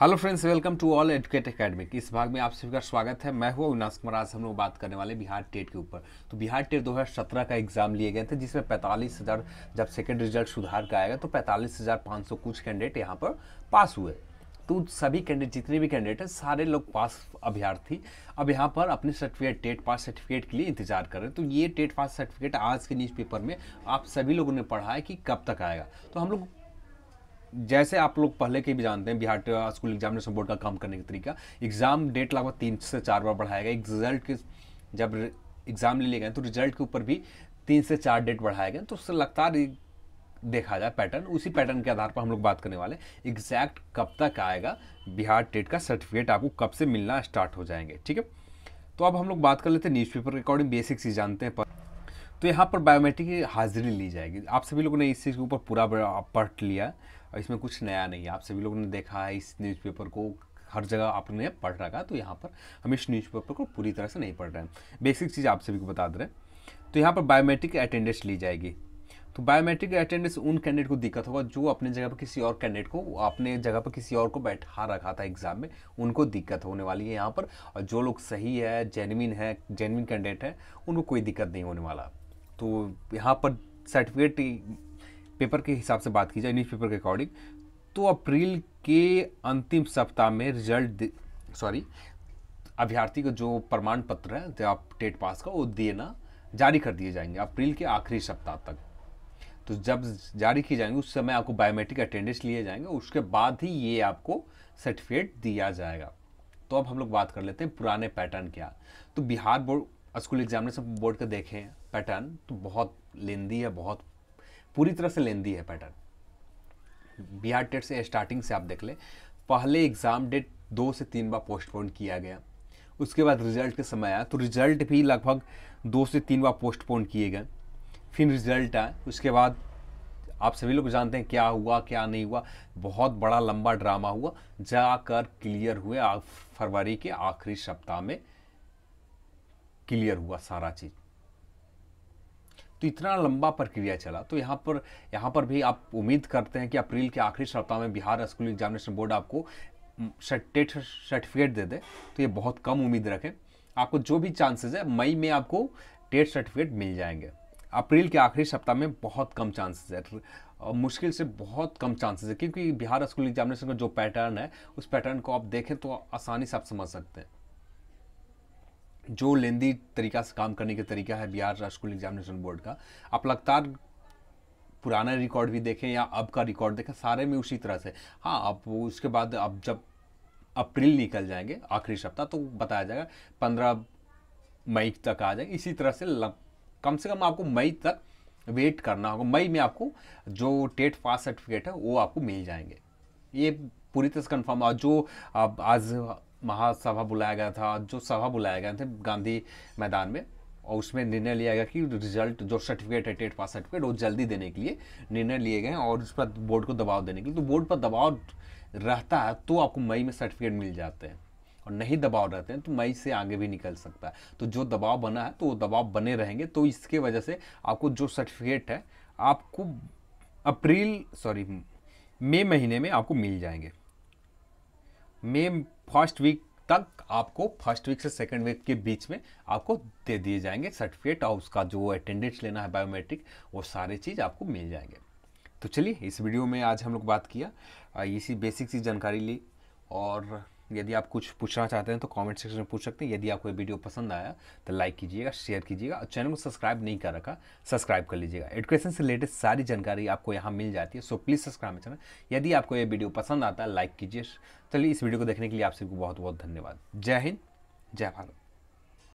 Hello friends, welcome to all educate academic इस भाग में आप सभी का स्वागत है। मैं हूँ अविनाश कुमार। आज हम लोग बात करने वाले बिहार टेट के ऊपर। तो बिहार टेट 2017 का एग्ज़ाम लिए गए थे, जिसमें पैंतालीस हज़ार जब सेकेंड रिज़ल्ट सुधार का आएगा तो पैंतालीस हज़ार पाँच सौ कुछ कैंडिडेट यहाँ पर पास हुए। तो सभी कैंडिडेट जितने भी कैंडिडेट हैं, सारे लोग पास अभ्यर्थी। अब यहाँ पर अपने सर्टिफिकेट टेट पास सर्टिफिकेट के लिए इंतज़ार कर रहे हैं। तो ये टेट पास सर्टिफिकेट आज के न्यूज़पेपर में आप सभी लोगों ने पढ़ा है कि कब तक आएगा। तो हम लोग जैसे आप लोग पहले के भी जानते हैं, बिहार स्कूल एग्जामिनेशन बोर्ड का काम करने का तरीका एग्ज़ाम डेट लगभग तीन से चार बार बढ़ाया गया। रिज़ल्ट के जब एग्ज़ाम ले लिए गए तो रिज़ल्ट के ऊपर भी तीन से चार डेट बढ़ाए गए। तो उससे लगातार देखा जाए पैटर्न उसी पैटर्न के आधार पर हम लोग बात करने वाले एग्जैक्ट कब तक आएगा, बिहार टेट का सर्टिफिकेट आपको कब से मिलना स्टार्ट हो जाएँगे, ठीक है? तो अब हम लोग बात कर लेते हैं न्यूज़पेपर के अकॉर्डिंग बेसिक चीज़ जानते हैं पर। तो यहाँ पर बायोमेट्रिक की हाजिरी ली जाएगी। आप सभी लोगों ने इस चीज़ के ऊपर पूरा पढ़ लिया और इसमें कुछ नया नहीं है। आप सभी लोगों ने देखा है इस न्यूज़पेपर को, हर जगह आपने पढ़ रखा तो यहाँ पर हम इस न्यूज़पेपर को पूरी तरह से नहीं पढ़ रहे हैं। बेसिक चीज़ आप सभी को बता दे रहे हैं। तो यहाँ पर बायोमेट्रिक अटेंडेंस ली जाएगी। तो बायोमेट्रिक अटेंडेंस उन कैंडिडेट को दिक्कत होगा जो अपने जगह पर किसी और कैंडिडेट को, अपने जगह पर किसी और को बैठा रखा था एग्ज़ाम में, उनको दिक्कत होने वाली है यहाँ पर। और जो लोग सही है जेनविन है जेनविन कैंडिडेट है, उनको कोई दिक्कत नहीं होने वाला। तो यहाँ पर सर्टिफिकेट पेपर के हिसाब से बात की जाए न्यूज़ पेपर के अकॉर्डिंग तो अप्रैल के अंतिम सप्ताह में रिज़ल्ट सॉरी अभ्यर्थी का जो प्रमाण पत्र है, जो आप टेट पास का वो देना जारी कर दिए जाएँगे अप्रैल के आखिरी सप्ताह तक। तो जब जारी किए जाएँगे, उस समय आपको बायोमेट्रिक अटेंडेंस लिए जाएँगे, उसके बाद ही ये आपको सर्टिफिकेट दिया जाएगा। तो अब हम लोग बात कर लेते हैं पुराने पैटर्न क्या। तो Bihar board, school examination board का देखें पैटर्न तो बहुत लेंदी है, बहुत पूरी तरह से लेंदी है पैटर्न बिहार टेट से स्टार्टिंग से आप देख लें, पहले एग्ज़ाम डेट दो से तीन बार पोस्टपोन किया गया। उसके बाद रिज़ल्ट के समय आया तो रिज़ल्ट भी लगभग दो से तीन बार पोस्टपोन किए गए। फिर रिज़ल्ट आए उसके बाद आप सभी लोग जानते हैं क्या हुआ, क्या नहीं हुआ। बहुत बड़ा लंबा ड्रामा हुआ, जाकर क्लियर हुए फरवरी के आखिरी सप्ताह में क्लियर हुआ सारा चीज़। तो इतना लंबा प्रक्रिया चला। तो यहाँ पर यहाँ पर भी आप उम्मीद करते हैं कि अप्रैल के आखिरी सप्ताह में बिहार स्कूल एग्जामिनेशन बोर्ड आपको टेट सर्टिफिकेट दे दे। तो ये बहुत कम उम्मीद रखें। आपको जो भी चांसेस है, मई में आपको टेट सर्टिफिकेट मिल जाएँगे। अप्रैल के आखिरी सप्ताह में बहुत कम चांसेस है। मुश्किल से बहुत कम चांसेस है, क्योंकि बिहार स्कूल एग्जामिनेशन का जो पैटर्न है, उस पैटर्न को आप देखें तो आसानी से आप समझ सकते हैं। जो लेंदी तरीका से काम करने का तरीका है बिहार राज्य स्कूल एग्जामिनेशन बोर्ड का आप लगातार पुराना रिकॉर्ड भी देखें या अब का रिकॉर्ड देखें सारे में उसी तरह से। हाँ अब उसके बाद अब जब अप्रैल निकल जाएँगे आखिरी सप्ताह तो बताया जाएगा पंद्रह मई तक आ जाएँगे। इसी तरह से लग, कम से कम आपको मई तक वेट करना होगा। मई में आपको जो टेट पास सर्टिफिकेट है वो आपको मिल जाएँगे। ये पूरी तरह से कन्फर्म जो आज महासभा बुलाया गया था, जो सभा बुलाया गया थे गांधी मैदान में, और उसमें निर्णय लिया गया कि रिज़ल्ट जो सर्टिफिकेट है, टेट पास सर्टिफिकेट वो जल्दी देने के लिए निर्णय लिए गए और उस पर बोर्ड को दबाव देने के लिए। तो बोर्ड पर दबाव रहता है तो आपको मई में सर्टिफिकेट मिल जाते हैं, और नहीं दबाव रहते हैं तो मई से आगे भी निकल सकता है। तो जो दबाव बना है तो वो दबाव बने रहेंगे तो इसके वजह से आपको जो सर्टिफिकेट है, आपको अप्रैल सॉरी मई महीने में आपको मिल जाएँगे। मे फ़र्स्ट वीक तक आपको फ़र्स्ट वीक से सेकंड वीक के बीच में आपको दे दिए जाएँगे सर्टिफिकेट और उसका जो अटेंडेंस लेना है बायोमेट्रिक वो सारे चीज़ आपको मिल जाएँगे। तो चलिए, इस वीडियो में आज हम लोग बात किया, इसी बेसिक सी जानकारी ली और यदि आप कुछ पूछना चाहते हैं तो कमेंट सेक्शन में पूछ सकते हैं। यदि आपको ये वीडियो पसंद आया तो लाइक कीजिएगा शेयर कीजिएगा और चैनल को सब्सक्राइब नहीं कर रखा सब्सक्राइब कर लीजिएगा। एडुकेशन से रिलेटेड सारी जानकारी आपको यहाँ मिल जाती है सो प्लीज़ सब्सक्राइब चैनल यदि आपको ये वीडियो पसंद आता है लाइक कीजिए। चलिए इस वीडियो को देखने के लिए आप सबको बहुत बहुत धन्यवाद। जय हिंद, जय भारत।